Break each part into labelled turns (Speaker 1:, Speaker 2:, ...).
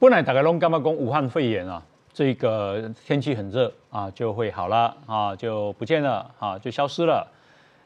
Speaker 1: 本来大家拢干嘛讲武汉肺炎啊？这个天气很热啊，就会好了啊，就不见了啊，就消失了。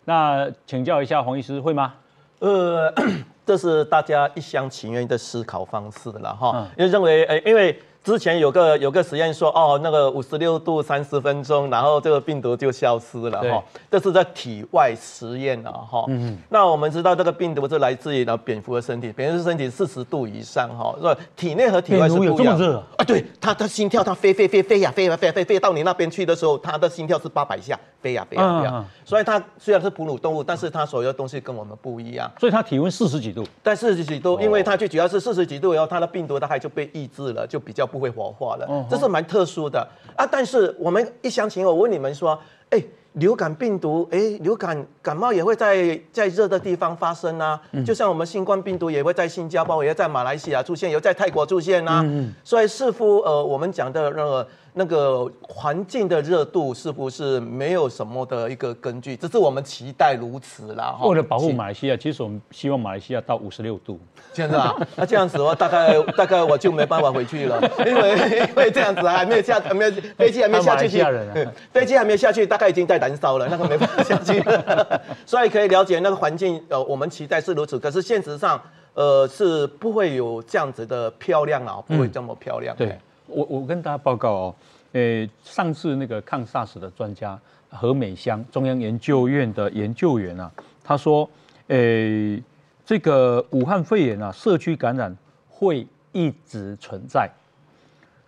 Speaker 1: 那请教一下黄医师，会吗？
Speaker 2: 呃，这是大家一厢情愿的思考方式了哈，因为认为，哎，因为。之前有个有个实验说，哦，那个五十六度三十分钟，然后这个病毒就消失了哈。这是在体外实验了哈。嗯那我们知道这个病毒是来自于呢蝙蝠的身体，蝙蝠身体四十度以上哈，是体内和体外是不一样。
Speaker 1: 这么热
Speaker 2: 啊？对，它它心跳它飞飞飞飞呀飞呀飞飞飞到你那边去的时候，它的心跳是八百下，飞呀飞呀飞呀。所以它虽然是哺乳动物，但是它所有的东西跟我们不一样。
Speaker 1: 所以它体温四十几度。
Speaker 2: 但四十几度，因为它最主要是四十几度以后，它的病毒大概就被抑制了，就比较。不会火化了，这是蛮特殊的啊！但是我们一厢情愿，我问你们说，哎，流感病毒，哎，流感感冒也会在在热的地方发生啊，就像我们新冠病毒也会在新加坡，也会在马来西亚出现，也会在泰国出现啊。所以似乎呃，我们讲的那个。那个环境的热度似乎是没有什么的一个根据？只是我们期待如此啦。
Speaker 1: 为了保护马来西亚，其实我们希望马来西亚到五十六度。
Speaker 2: 真的啊？那这样子的话，大概大概我就没办法回去了，因为因为这样子还没有下，还没有飞机还没下去，飞机还没下去，大概已经在燃烧了，那个没办法下去。所以可以了解那个环境，呃，我们期待是如此，可是现实上，呃，是不会有这样子的漂亮啊，不会这么漂亮。
Speaker 1: 对。我我跟大家报告哦，诶，上次那个抗 SARS 的专家何美香，中央研究院的研究员啊，他说，诶，这个武汉肺炎啊，社区感染会一直存在，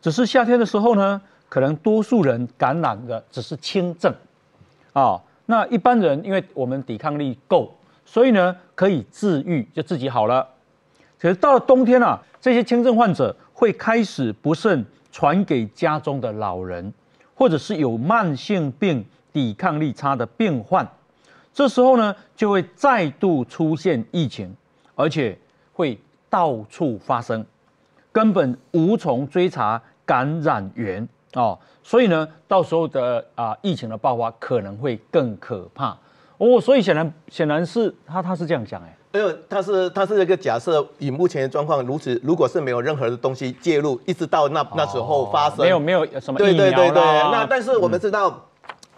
Speaker 1: 只是夏天的时候呢，可能多数人感染的只是轻症，啊，那一般人因为我们抵抗力够，所以呢可以治愈，就自己好了。可是到了冬天啊，这些轻症患者。会开始不慎传给家中的老人，或者是有慢性病、抵抗力差的病患，这时候呢，就会再度出现疫情，而且会到处发生，根本无从追查感染源哦。所以呢，到时候的啊疫情的爆发可能会更可怕哦。所以显然显然是他他是这样讲哎。
Speaker 2: 没有，他是他是一个假设，以目前的状况如此，如果是没有任何的东西介入，一直到那那时候发生，
Speaker 1: 没有没有什么对对对对，
Speaker 2: 那但是我们知道，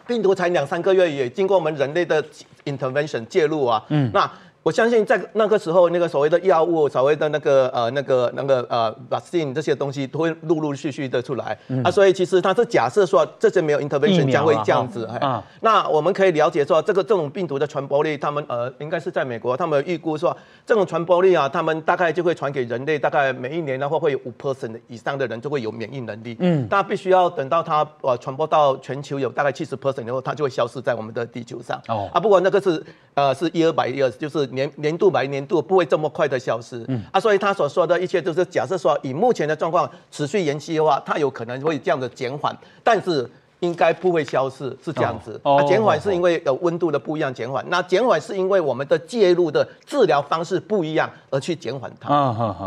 Speaker 2: 病毒才两三个月，也经过我们人类的 intervention 介入啊，嗯，那。我相信在那个时候，那个所谓的药物，所谓的那个呃那个那个呃 vaccine 这些东西都会陆陆续续的出来啊，所以其实它是假设说这些没有 intervention 将会这样子啊。那我们可以了解说，这个这种病毒的传播力，他们呃应该是在美国，他们预估说这种传播力啊，他们大概就会传给人类，大概每一年的话会有五 percent 以上的人就会有免疫能力。嗯，但必须要等到它呃传播到全球有大概七十 percent 以后，它就会消失在我们的地球上。哦，啊，不过那个是呃是一二百一二，就是。年年度白年度不会这么快的消失，嗯啊，所以他所说的一切都是假设说以目前的状况持续延期的话，它有可能会这样的减缓，但是应该不会消失，是这样子。哦，减缓是因为有温度的不一样减缓，那减缓是因为我们的介入的治疗方式不一样而去减缓它。啊哈哈。